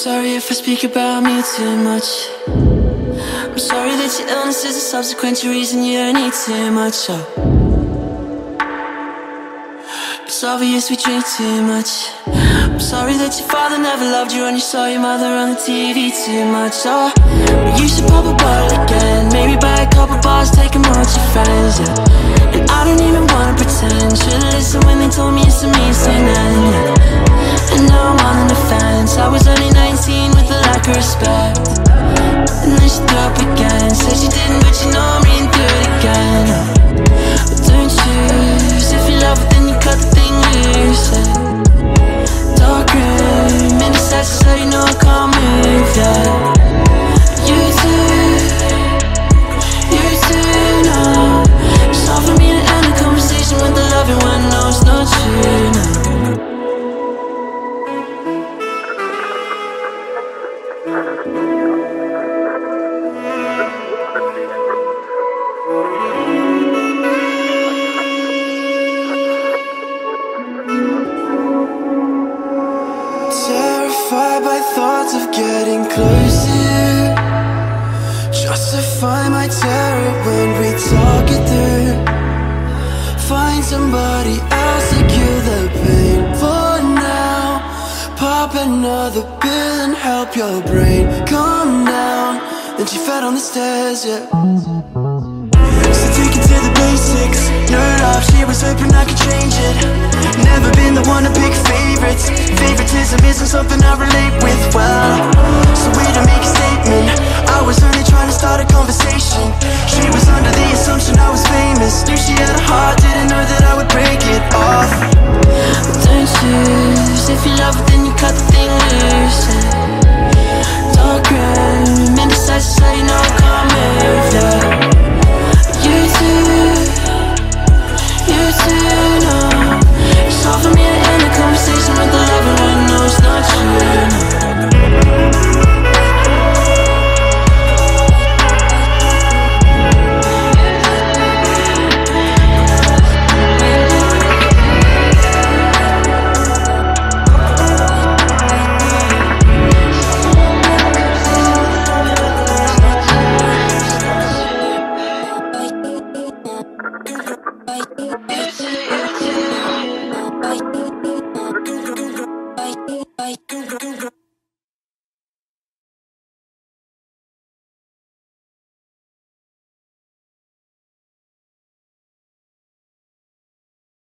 sorry if I speak about me too much. I'm sorry that your illness is a subsequent reason you need too much. Oh. It's obvious we drink too much. I'm sorry that your father never loved you and you saw your mother on the TV too much. Oh, you should pop a bottle again. Maybe buy a couple bars, take out to your friends. Yeah. Thoughts of getting close to Justify my terror when we talk it through. Find somebody else to cure the pain. For now Pop another pill and help your brain. Calm down Then she fell on the stairs, yeah. So take it to the basics. Nerd off, she was hoping I could change it. Never to pick favorites. Favoritism isn't something I relate with Well, so way to make a statement You